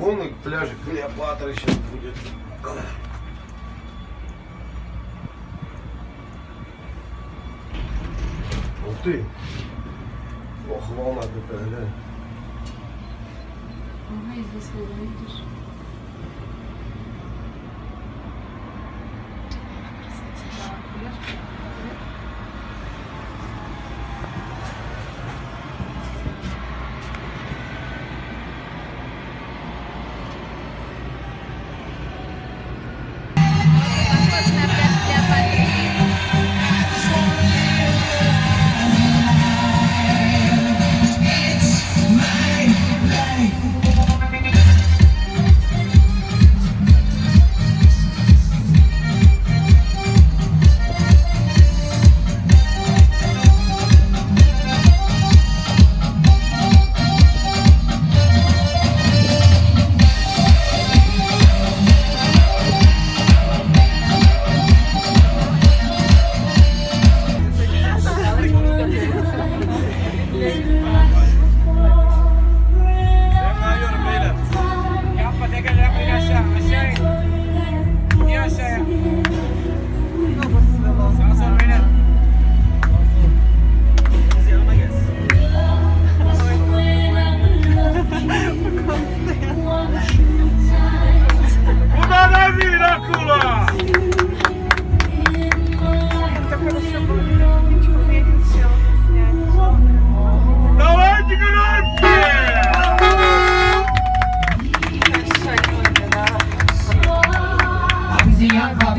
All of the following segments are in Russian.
Вон и пляжик Клеопатры сейчас будет. Ух ты! Ох, волна какая, глянь. Ага, и здесь вода, видишь?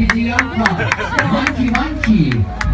Happy uh, uh, Monkey, monkey.